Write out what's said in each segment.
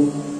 Senhor.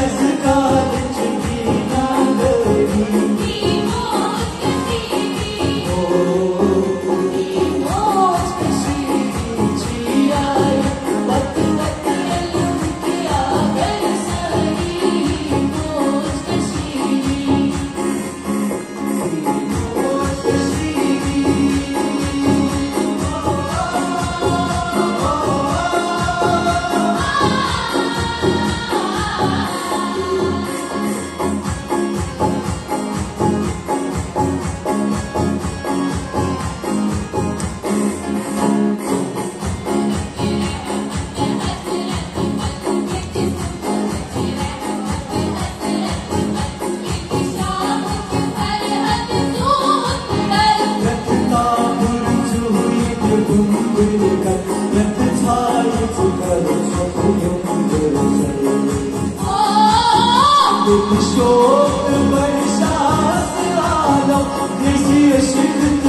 Gdy ktoś koło tym będzie szans, nie ma nam, jeśli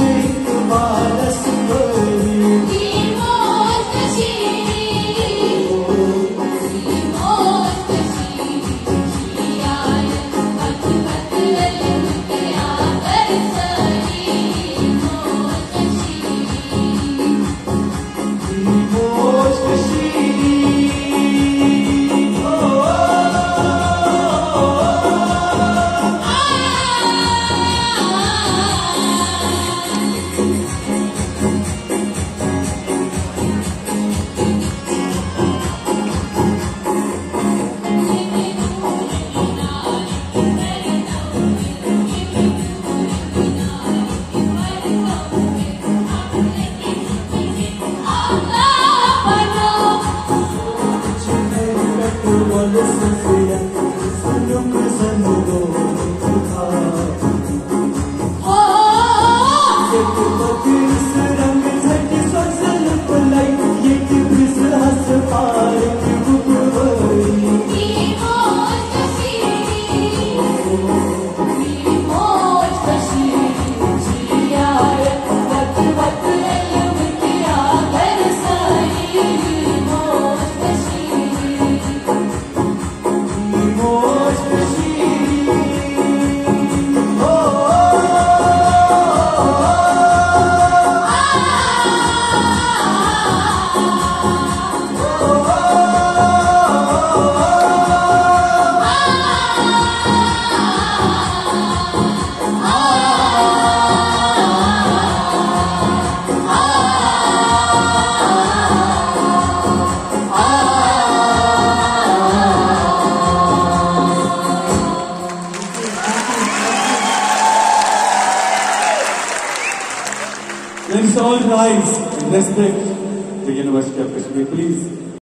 Let's all rise and respect the University of Kashmir, please.